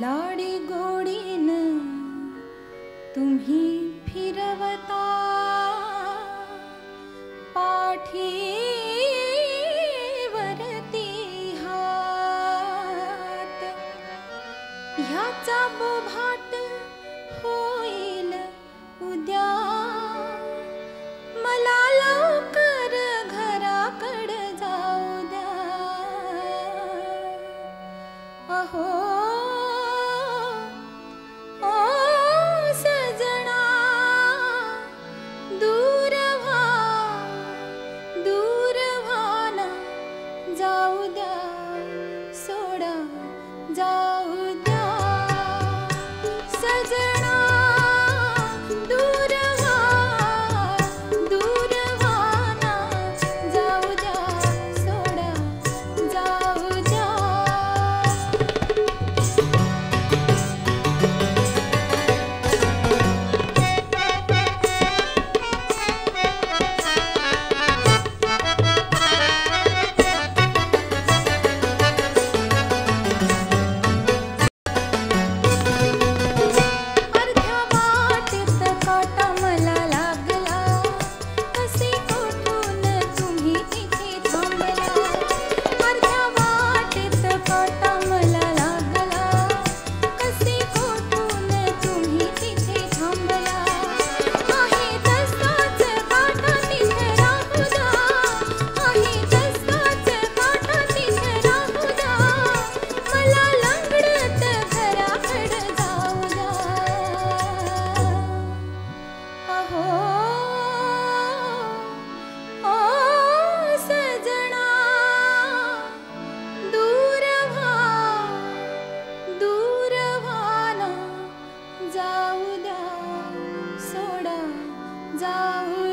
लाडी Godin तुम्ही फिरवता पाठी 혼자